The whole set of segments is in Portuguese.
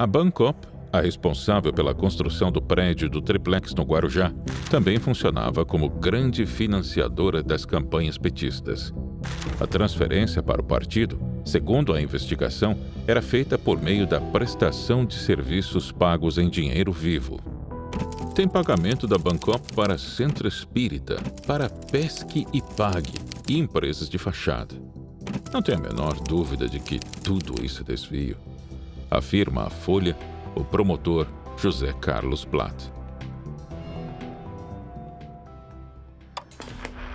A Bancop, a responsável pela construção do prédio do triplex no Guarujá, também funcionava como grande financiadora das campanhas petistas. A transferência para o partido, segundo a investigação, era feita por meio da prestação de serviços pagos em dinheiro vivo. Tem pagamento da Bancop para Centro Espírita, para Pesque e Pague e empresas de fachada. Não tem a menor dúvida de que tudo isso é desvio, afirma a Folha o promotor José Carlos Platt.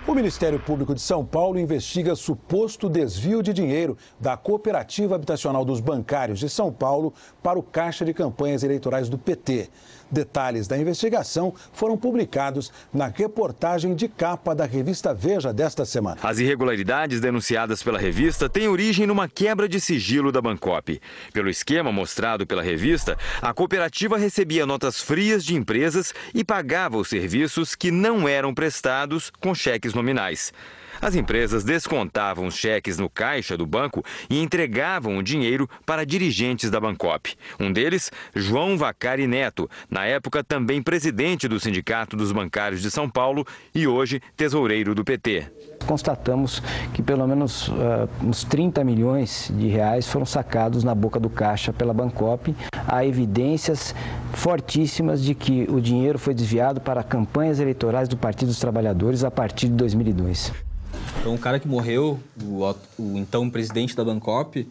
O Ministério Público de São Paulo investiga suposto desvio de dinheiro da Cooperativa Habitacional dos Bancários de São Paulo para o Caixa de Campanhas Eleitorais do PT. Detalhes da investigação foram publicados na reportagem de capa da revista Veja desta semana. As irregularidades denunciadas pela revista têm origem numa quebra de sigilo da Bancop. Pelo esquema mostrado pela revista, a cooperativa recebia notas frias de empresas e pagava os serviços que não eram prestados com cheques nominais. As empresas descontavam os cheques no caixa do banco e entregavam o dinheiro para dirigentes da Bancop. Um deles, João Vacari Neto, na época também presidente do Sindicato dos Bancários de São Paulo e hoje tesoureiro do PT. Constatamos que pelo menos uh, uns 30 milhões de reais foram sacados na boca do caixa pela Bancop. Há evidências fortíssimas de que o dinheiro foi desviado para campanhas eleitorais do Partido dos Trabalhadores a partir de 2002. Então, o cara que morreu, o, o então presidente da Bancop,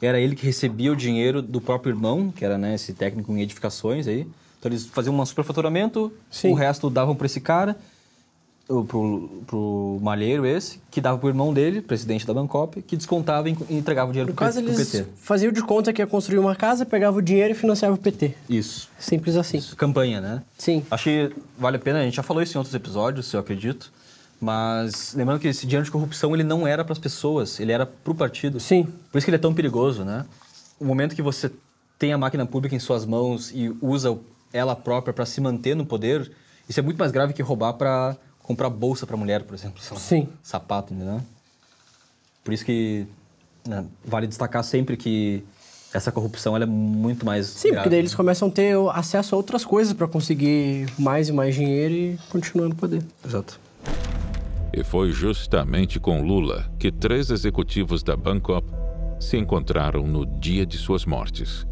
era ele que recebia o dinheiro do próprio irmão, que era né, esse técnico em edificações aí. Então, eles faziam um superfaturamento, Sim. o resto davam para esse cara, pro, pro malheiro esse, que dava pro irmão dele, presidente da Bancop, que descontava e entregava o dinheiro pro, caso, pro PT. eles faziam de conta que ia construir uma casa, pegava o dinheiro e financiava o PT. Isso. Simples assim. Isso. Campanha, né? Sim. Acho que vale a pena, a gente já falou isso em outros episódios, eu acredito, mas lembrando que esse dinheiro de corrupção ele não era para as pessoas, ele era para o partido. Sim. Por isso que ele é tão perigoso, né? O momento que você tem a máquina pública em suas mãos e usa ela própria para se manter no poder, isso é muito mais grave que roubar para comprar bolsa para mulher, por exemplo. Sim. Sapato, entendeu? Por isso que né, vale destacar sempre que essa corrupção é muito mais. Sim, grave, porque daí eles começam a ter acesso a outras coisas para conseguir mais e mais dinheiro e continuar no poder. Exato. E foi justamente com Lula que três executivos da Bancop se encontraram no dia de suas mortes.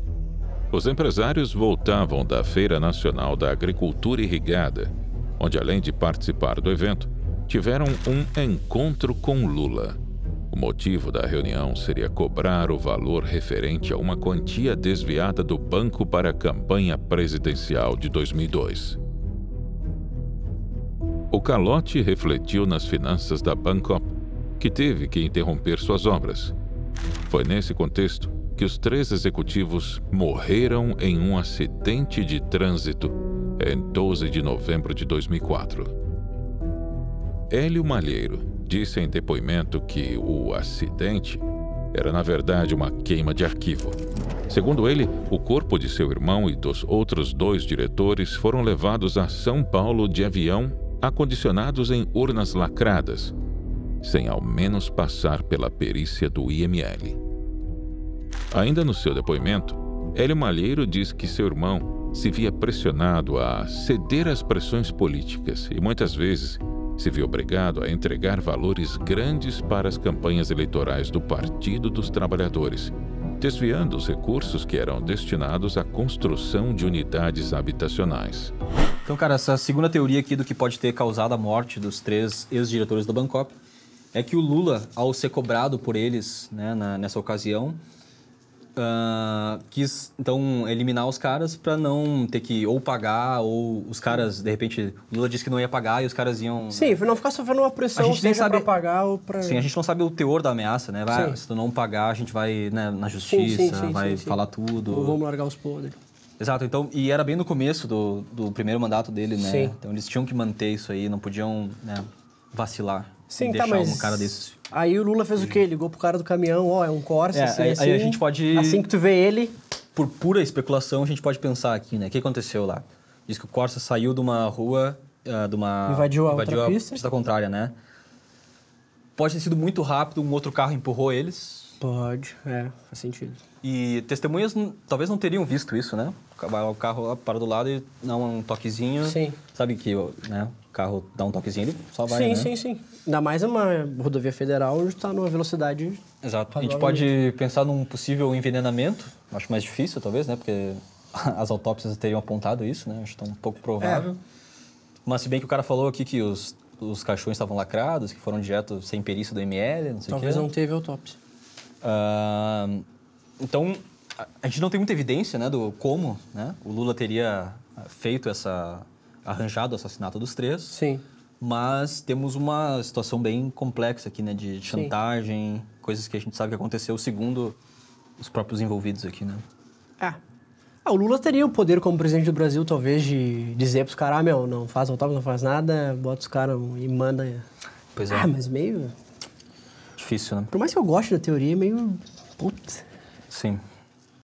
Os empresários voltavam da Feira Nacional da Agricultura Irrigada, onde, além de participar do evento, tiveram um encontro com Lula. O motivo da reunião seria cobrar o valor referente a uma quantia desviada do banco para a campanha presidencial de 2002. O calote refletiu nas finanças da Bangkok, que teve que interromper suas obras. Foi nesse contexto que os três executivos morreram em um acidente de trânsito em 12 de novembro de 2004. Hélio Malheiro disse em depoimento que o acidente era na verdade uma queima de arquivo. Segundo ele, o corpo de seu irmão e dos outros dois diretores foram levados a São Paulo de avião acondicionados em urnas lacradas, sem ao menos passar pela perícia do IML. Ainda no seu depoimento, Hélio Malheiro diz que seu irmão se via pressionado a ceder às pressões políticas e muitas vezes se viu obrigado a entregar valores grandes para as campanhas eleitorais do Partido dos Trabalhadores, desviando os recursos que eram destinados à construção de unidades habitacionais. Então, cara, essa segunda teoria aqui do que pode ter causado a morte dos três ex-diretores da Bancop é que o Lula, ao ser cobrado por eles né, na, nessa ocasião, uh, quis então eliminar os caras para não ter que ou pagar ou os caras, de repente, o Lula disse que não ia pagar e os caras iam. Sim, não ficar sofrendo uma pressão, a gente nem sabe pagar ou para. Sim, a gente não sabe o teor da ameaça, né? Vai, se tu não pagar, a gente vai né, na justiça, sim, sim, sim, vai falar tudo. Ou vamos largar os podres. Exato, então, e era bem no começo do, do primeiro mandato dele, né? Sim. Então eles tinham que manter isso aí, não podiam né, vacilar. Sim, tá, mas... um cara desses. Aí o Lula fez o quê? Ligou pro cara do caminhão, ó, oh, é um Corsa, é, assim, aí, assim. Aí a gente pode... Assim que tu vê ele... Por pura especulação, a gente pode pensar aqui, né? O que aconteceu lá? Diz que o Corsa saiu de uma rua, uh, de uma... Invadiu a invadiu a pista. pista contrária, né? Pode ter sido muito rápido, um outro carro empurrou eles. Pode, é, faz sentido. E testemunhas talvez não teriam visto isso, né? O carro para do lado e dá um toquezinho. Sim. Sabe que né, o carro dá um toquezinho, ele só vai, sim, né? sim, sim. Ainda mais uma rodovia federal onde está numa velocidade. Exato. A gente pode pensar num possível envenenamento. Acho mais difícil, talvez, né? Porque as autópsias teriam apontado isso, né? Acho que tá um pouco provável. Mas se bem que o cara falou aqui que os, os caixões estavam lacrados, que foram direto sem perícia do ML, não sei Talvez o quê. não teve autópsia. Ah, então, a, gente não tem muita evidência, né, do como, né, o Lula teria ah, feito essa arranjado o assassinato dos três. Sim. Mas temos uma situação bem complexa aqui, né, de chantagem, coisas que a gente sabe que aconteceu segundo os próprios envolvidos aqui, né? É. Ah, o Lula teria o poder como presidente do Brasil, talvez, de dizer pros caras, ah, meu, não faz autópsia, não faz nada, bota os caras e manda. Pois é. Ah, mas meio. Difícil, né? Por mais que eu goste da teoria, é meio. Putz. Sim.